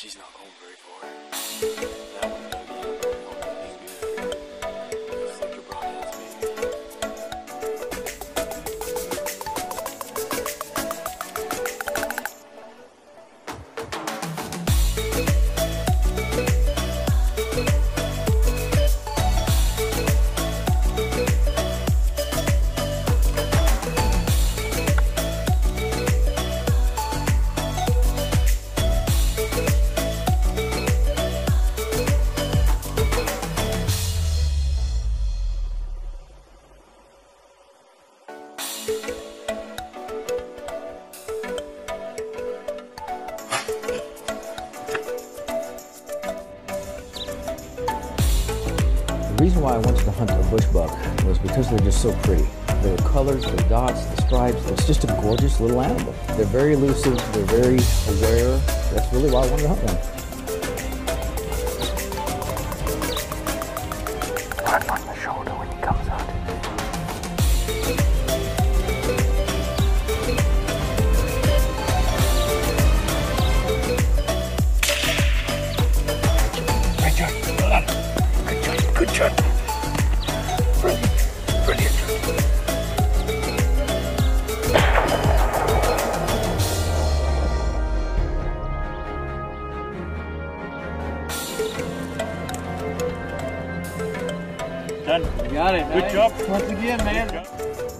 She's not going very far. The reason why I wanted to hunt a bushbuck was because they're just so pretty. Their colors, their dots, the stripes, it's just a gorgeous little animal. They're very elusive, they're very aware. That's really why I wanted to hunt one. Done. You got it. Good nice. job. Once again, man.